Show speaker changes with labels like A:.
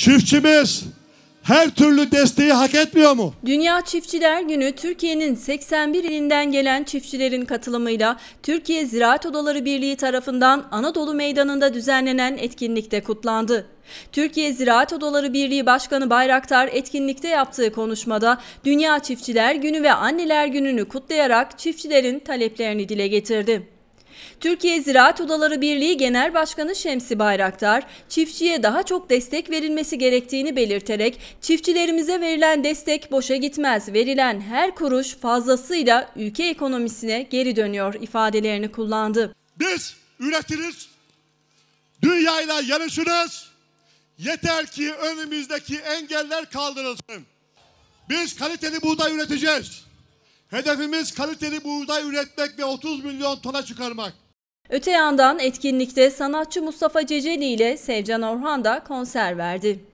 A: Çiftçimiz her türlü desteği hak etmiyor mu?
B: Dünya Çiftçiler Günü Türkiye'nin 81 ilinden gelen çiftçilerin katılımıyla Türkiye Ziraat Odaları Birliği tarafından Anadolu Meydanı'nda düzenlenen etkinlikte kutlandı. Türkiye Ziraat Odaları Birliği Başkanı Bayraktar etkinlikte yaptığı konuşmada Dünya Çiftçiler Günü ve Anneler Günü'nü kutlayarak çiftçilerin taleplerini dile getirdi. Türkiye Ziraat Odaları Birliği Genel Başkanı Şemsi Bayraktar, çiftçiye daha çok destek verilmesi gerektiğini belirterek, çiftçilerimize verilen destek boşa gitmez, verilen her kuruş fazlasıyla ülke ekonomisine geri dönüyor ifadelerini kullandı.
A: Biz üretiriz, dünyayla yarışırız. Yeter ki önümüzdeki engeller kaldırılsın. Biz kaliteli buğday üreteceğiz. Hedefimiz kaliteli buğday üretmek ve 30 milyon tona çıkarmak.
B: Öte yandan etkinlikte sanatçı Mustafa Ceceli ile Sevcan Orhan da konser verdi.